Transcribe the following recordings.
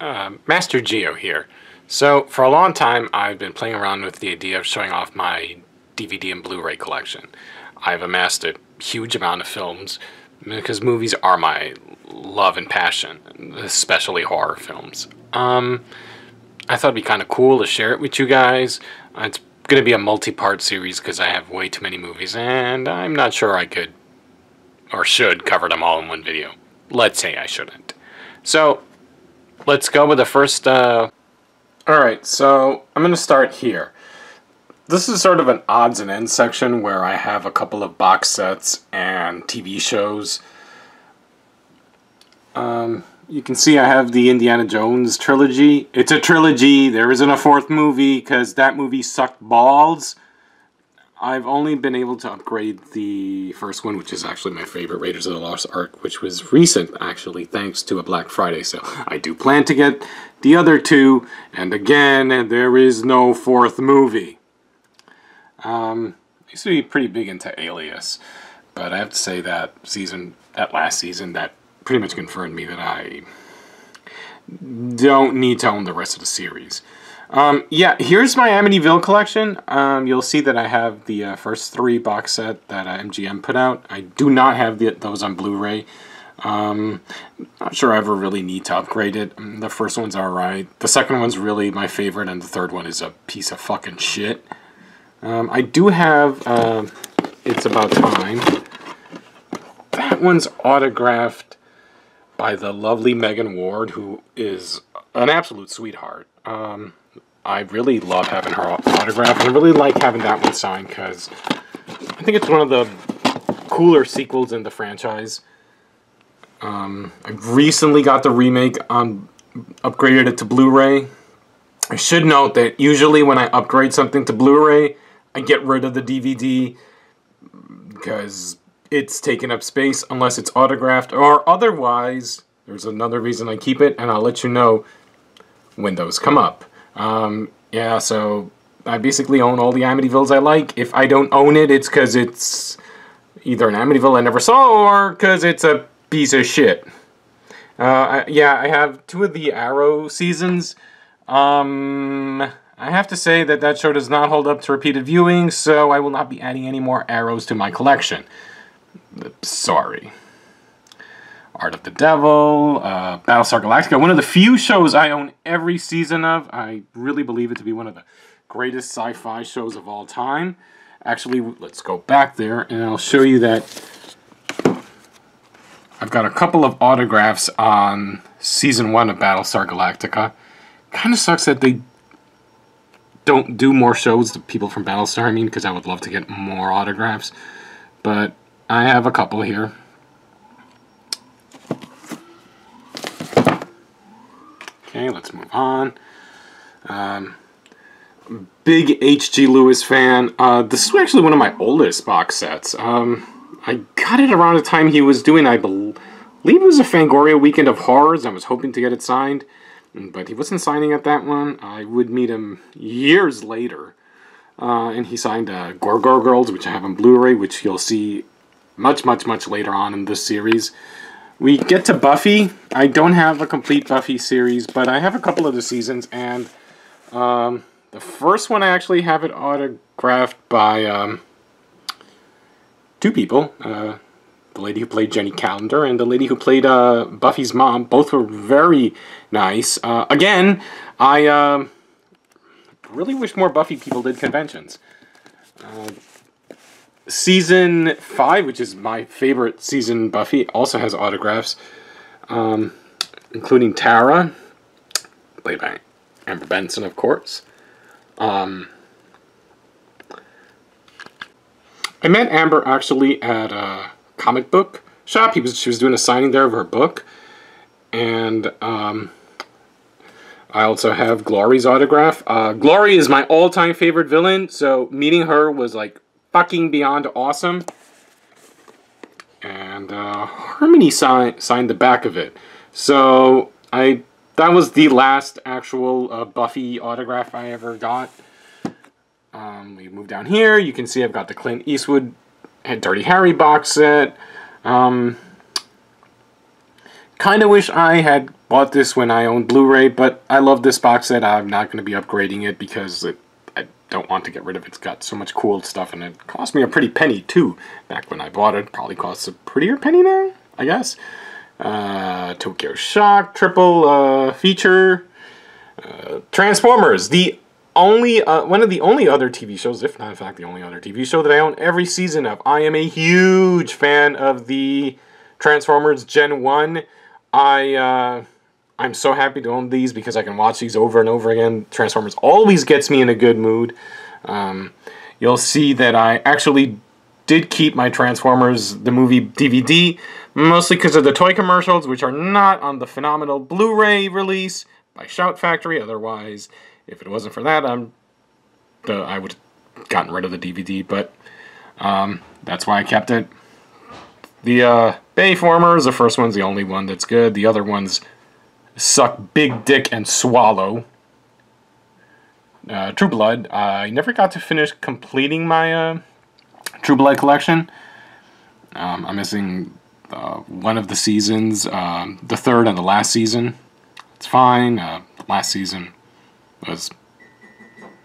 uh, Master Gio here. So, for a long time, I've been playing around with the idea of showing off my DVD and Blu ray collection. I've amassed a huge amount of films because movies are my love and passion, especially horror films. Um, I thought it'd be kind of cool to share it with you guys. It's going to be a multi part series because I have way too many movies, and I'm not sure I could or should cover them all in one video. Let's say I shouldn't. So, let's go with the first. Uh... Alright, so I'm going to start here. This is sort of an odds and ends section where I have a couple of box sets and TV shows. Um, you can see I have the Indiana Jones trilogy. It's a trilogy. There isn't a fourth movie because that movie sucked balls. I've only been able to upgrade the first one, which is actually my favorite, Raiders of the Lost Ark, which was recent, actually, thanks to a Black Friday sale. I do plan to get the other two, and again, there is no fourth movie. Um, I used to be pretty big into Alias, but I have to say that season, that last season, that pretty much confirmed me that I don't need to own the rest of the series. Um, yeah, here's my Amityville collection. Um, you'll see that I have the uh, first three box set that uh, MGM put out. I do not have the, those on Blu-ray. Um, not sure I ever really need to upgrade it. Mm, the first one's alright. The second one's really my favorite, and the third one is a piece of fucking shit. Um, I do have uh, It's About Time. That one's autographed by the lovely Megan Ward, who is an absolute sweetheart. Um, I really love having her autograph. I really like having that one signed because I think it's one of the cooler sequels in the franchise. Um, I recently got the remake on, upgraded it to Blu-ray. I should note that usually when I upgrade something to Blu-ray, I get rid of the DVD because it's taking up space unless it's autographed or otherwise. There's another reason I keep it, and I'll let you know when those come up. Um, yeah, so I basically own all the Amityvilles I like. If I don't own it, it's because it's either an Amityville I never saw or because it's a piece of shit. Uh, I, yeah, I have two of the Arrow seasons. Um, I have to say that that show does not hold up to repeated viewing, so I will not be adding any more Arrows to my collection. Sorry. Art of the Devil, uh, Battlestar Galactica, one of the few shows I own every season of. I really believe it to be one of the greatest sci-fi shows of all time. Actually, let's go back there and I'll show you that I've got a couple of autographs on season one of Battlestar Galactica. Kind of sucks that they don't do more shows to people from Battlestar, I mean, because I would love to get more autographs. But I have a couple here. Okay, let's move on. Um, big H.G. Lewis fan. Uh, this is actually one of my oldest box sets. Um, I got it around the time he was doing, I believe it was a Fangoria Weekend of Horrors. I was hoping to get it signed, but he wasn't signing at that one. I would meet him years later. Uh, and he signed uh, Gore Gore Girls, which I have on Blu-ray, which you'll see much, much, much later on in this series. We get to Buffy. I don't have a complete Buffy series, but I have a couple of the seasons, and um, the first one I actually have it autographed by um, two people. Uh, the lady who played Jenny Calendar and the lady who played uh, Buffy's mom. Both were very nice. Uh, again, I um, really wish more Buffy people did conventions. Season five, which is my favorite season, Buffy also has autographs, um, including Tara, played by Amber Benson, of course. Um, I met Amber actually at a comic book shop. He was she was doing a signing there of her book, and um, I also have Glory's autograph. Uh, Glory is my all-time favorite villain, so meeting her was like fucking beyond awesome. And uh, Harmony signed signed the back of it. So I that was the last actual uh, Buffy autograph I ever got. Um, we move down here. You can see I've got the Clint Eastwood and Dirty Harry box set. Um, Kind of wish I had bought this when I owned Blu-ray, but I love this box set. I'm not going to be upgrading it because it, don't want to get rid of it. It's got so much cool stuff, and it cost me a pretty penny too. Back when I bought it, probably costs a prettier penny now, I guess. Uh, Tokyo Shock triple uh, feature. Uh, Transformers, the only uh, one of the only other TV shows, if not in fact the only other TV show that I own every season of. I am a huge fan of the Transformers Gen One. I uh, I'm so happy to own these because I can watch these over and over again. Transformers always gets me in a good mood. Um, you'll see that I actually did keep my Transformers the movie DVD mostly because of the toy commercials, which are not on the phenomenal Blu-ray release by Shout Factory. Otherwise, if it wasn't for that, I'm the I would have gotten rid of the DVD. But um, that's why I kept it. The uh, Bayformers, the first one's the only one that's good. The other ones suck big dick and swallow. Uh, True Blood. I never got to finish completing my uh, True Blood collection. Um, I'm missing uh, one of the seasons, um, the third and the last season. It's fine. Uh, last season was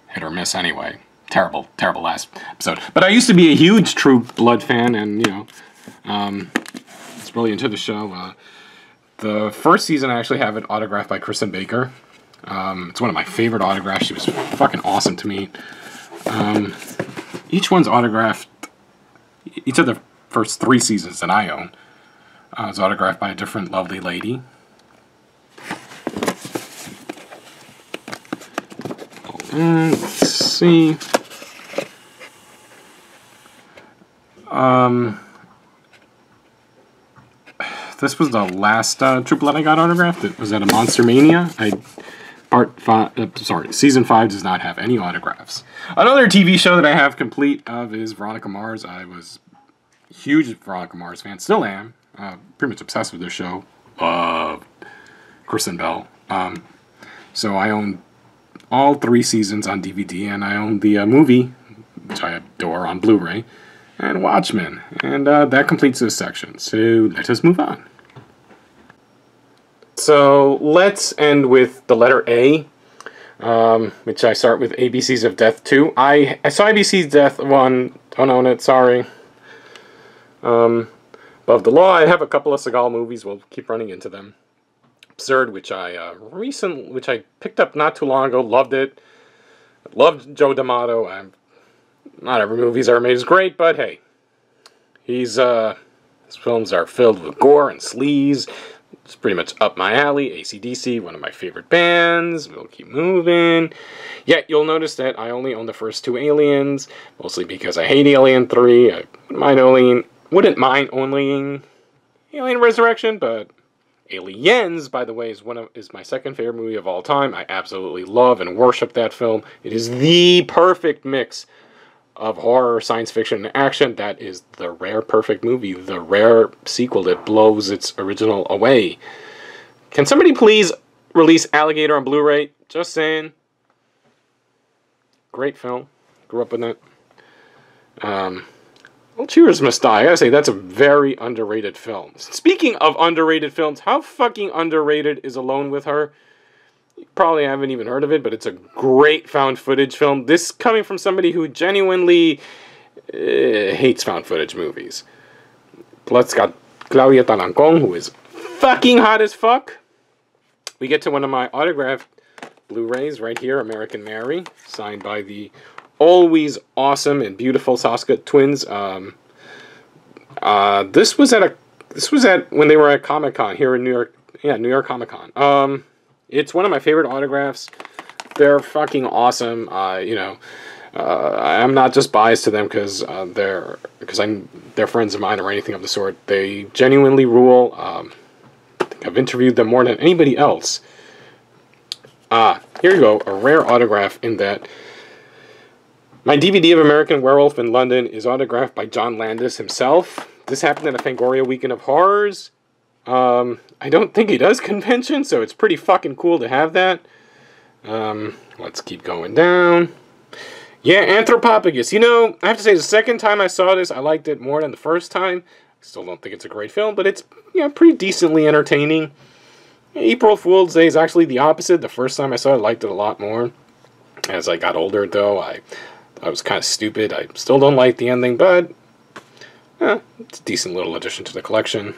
hit or miss anyway. Terrible, terrible last episode. But I used to be a huge True Blood fan, and you know, um, it's really into the show. Uh, the first season, I actually have it autographed by Kristin Bauer. Um, it's one of my favorite autographs. She was fucking awesome to me. Um, each one's autographed. Each of the first three seasons that I own uh, is autographed by a different lovely lady. And let's see. Um, this was the last uh, Blood I got autographed. It was at a Monster Mania. I part five. Uh, sorry, season five does not have any autographs. Another TV show that I have complete of is Veronica Mars. I was huge Veronica Mars fan, still am. Uh, pretty much obsessed with this show. Love uh, Kristen Bell. Um, so I own all three seasons on DVD, and I own the uh, movie, which I adore, on Blu-ray, and Watchmen. And uh, that completes this section. So let us move on. So let's end with the letter A, um, which I start with ABCs of Death 2. I, I saw ABC's Death 1, don't own it, sorry. Um, above the law, I have a couple of Seagal movies, we'll keep running into them. Absurd, which I uh, recent, which I picked up not too long ago, loved it. Loved Joe D'Amato. I'm, not every movie's ever made is great, but hey, he's uh, his films are filled with gore and sleaze. It's pretty much up my alley. ACDC, one of my favorite bands. We'll keep moving. Yet you'll notice that I only own the first two Aliens, mostly because I hate Alien 3. I wouldn't mind owning, wouldn't mind owning Alien Resurrection, but Aliens, by the way, is one of is my second favorite movie of all time. I absolutely love and worship that film. It is the perfect mix of horror, science fiction, and action. That is the rare perfect movie, the rare sequel that blows its original away. Can somebody please release Alligator on Blu-ray? Just saying. Great film. Grew up with it. Um, well, cheers, Miss Di. I gotta say, that's a very underrated film. Speaking of underrated films, how fucking underrated is Alone with Her? Probably haven't even heard of it, but it's a great found footage film. This coming from somebody who genuinely uh, hates found footage movies. Plus, got Claudia Talancon, who is fucking hot as fuck. We get to one of my autographed Blu-rays right here, American Mary, signed by the always awesome and beautiful Soska twins. Um, uh, this was at a this was at when they were at Comic Con here in New York. Yeah, New York Comic Con. Um, it's one of my favorite autographs. They're fucking awesome. Uh, you know, uh, I'm not just biased to them because uh, they're because I'm they're friends of mine or anything of the sort. They genuinely rule. Um, I think I've interviewed them more than anybody else. Ah, here you go, a rare autograph in that my DVD of American Werewolf in London is autographed by John Landis himself. This happened at a Fangoria Weekend of Horrors. Um, I don't think he does convention, so it's pretty fucking cool to have that. Um, let's keep going down. Yeah, Anthropophagus. You know, I have to say, the second time I saw this, I liked it more than the first time. Still don't think it's a great film, but it's you know pretty decently entertaining. April Fool's Day is actually the opposite. The first time I saw it, I liked it a lot more. As I got older, though, I I was kind of stupid. I still don't like the ending, but eh, it's a decent little addition to the collection.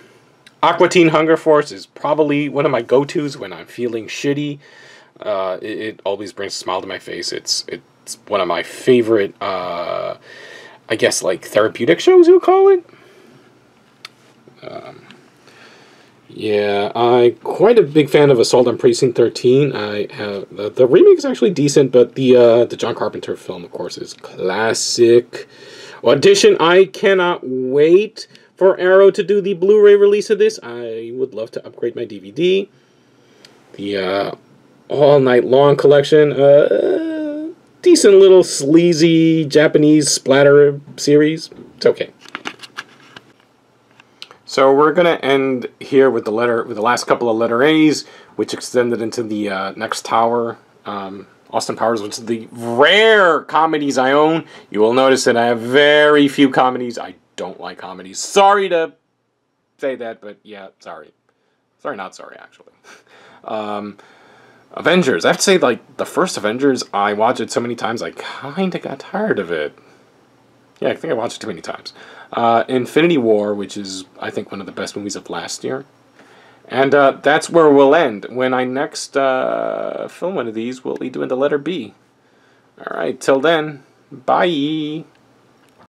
Aqua Teen Hunger Force is probably one of my go-tos when I'm feeling shitty. Uh, it, it, always brings a smile to my face. It's it's one of my favorite, uh, I guess, like therapeutic shows. You'll call it. Um, yeah, I'm quite a big fan of Assault on Precinct 13. I have the, the remake is actually decent, but the uh, the John Carpenter film, of course, is classic. Audition, I cannot wait for Arrow to do the Blu-ray release of this. I would love to upgrade my DVD. The uh, All Night Long collection, uh, decent little sleazy Japanese splatter series. It's okay. So we're gonna end here with the letter with the last couple of letter A's, which extended into the uh, next tower. Um, Austin Powers, which is the rare comedies I own. You will notice that I have very few comedies. I don't like comedies. Sorry to say that, but yeah, sorry. Sorry, not sorry, actually. um, Avengers. I have to say, like, the first Avengers, I watched it so many times, I kind of got tired of it. Yeah, I think I watched it too many times. Uh, Infinity War, which is, I think, one of the best movies of last year. And uh, that's where we'll end. When I next uh, film one of these, we'll be doing the letter B. All right, till then, bye.